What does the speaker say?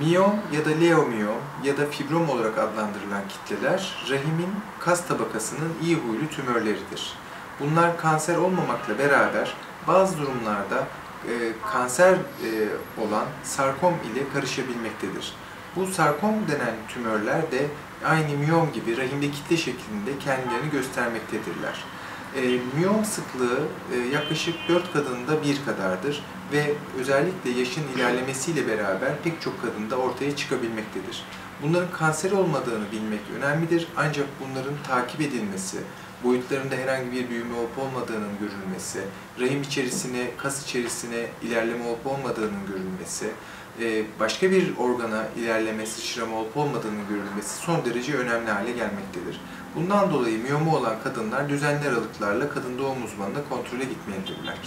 Miyom ya da leomiyom ya da fibrom olarak adlandırılan kitleler rahimin kas tabakasının iyi huylu tümörleridir. Bunlar kanser olmamakla beraber bazı durumlarda e, kanser e, olan sarkom ile karışabilmektedir. Bu sarkom denen tümörler de aynı miyom gibi rahimde kitle şeklinde kendilerini göstermektedirler. E, miyom sıklığı e, yaklaşık 4 kadında bir kadardır ve özellikle yaşın ilerlemesiyle beraber pek çok kadında ortaya çıkabilmektedir. Bunların kanser olmadığını bilmek önemlidir ancak bunların takip edilmesi, boyutlarında herhangi bir büyüme olup olmadığının görülmesi, rahim içerisine, kas içerisine ilerleme olup olmadığının görülmesi, e, başka bir organa ilerleme, sıçrama olup olmadığının görülmesi son derece önemli hale gelmektedir. Bundan dolayı miyomu olan kadınlar düzenli aralıklarla kadın doğum uzmanına kontrole gitmelidirler.